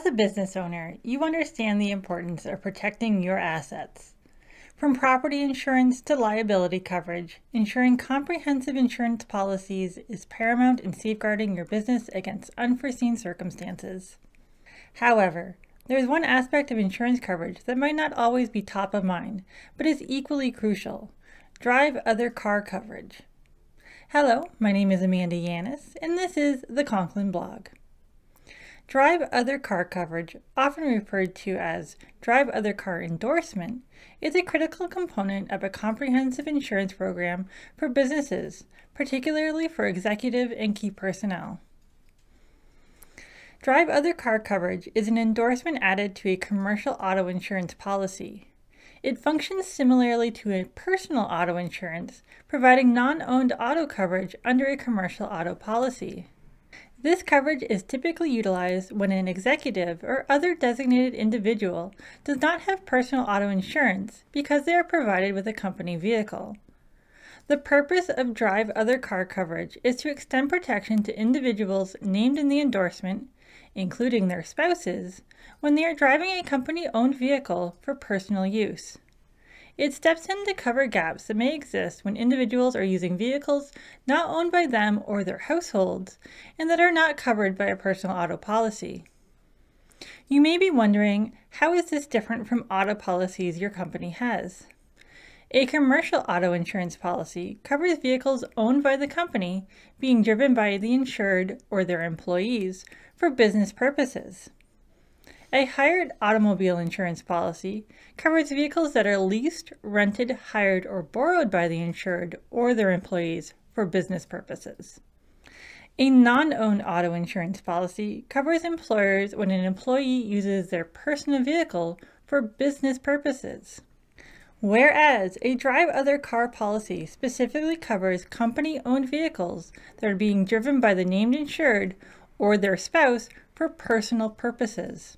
As a business owner, you understand the importance of protecting your assets. From property insurance to liability coverage, ensuring comprehensive insurance policies is paramount in safeguarding your business against unforeseen circumstances. However, there is one aspect of insurance coverage that might not always be top of mind, but is equally crucial drive other car coverage. Hello, my name is Amanda Yaniz, and this is the Concklin blog. Drive Other Car coverage, often referred to as Drive Other Car endorsement, is a critical component of a comprehensive insurance program for businesses, particularly for executive and key personnel. Drive Other Car coverage is an endorsement added to a commercial auto insurance policy. It functions similarly to a personal auto insurance, providing non owned auto coverage under a commercial auto policy. This coverage is typically utilized when an executive or other designated individual does not have personal auto insurance because they are provided with a company vehicle. The purpose of Drive Other Car coverage is to extend protection to individuals named in the endorsement, including their spouses, when they are driving a company owned vehicle for personal use. It steps in to cover gaps that may exist when individuals are using vehicles not owned by them or their households and that are not covered by a personal auto policy. You may be wondering, how is this different from auto policies your company has? A commercial auto insurance policy covers vehicles owned by the company being driven by the insured or their employees for business purposes. A hired automobile insurance policy covers vehicles that are leased, rented, hired, or borrowed by the insured or their employees for business purposes. A non owned auto insurance policy covers employers when an employee uses their personal vehicle for business purposes. Whereas a drive other car policy specifically covers company owned vehicles that are being driven by the named insured or their spouse for personal purposes.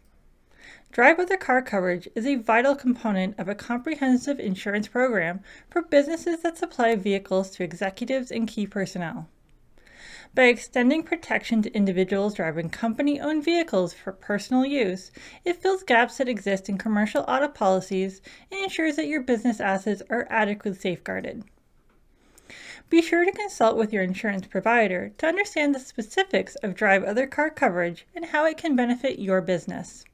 Drive Other Car coverage is a vital component of a comprehensive insurance program for businesses that supply vehicles to executives and key personnel. By extending protection to individuals driving company owned vehicles for personal use, it fills gaps that exist in commercial auto policies and ensures that your business assets are adequately safeguarded. Be sure to consult with your insurance provider to understand the specifics of Drive Other Car coverage and how it can benefit your business.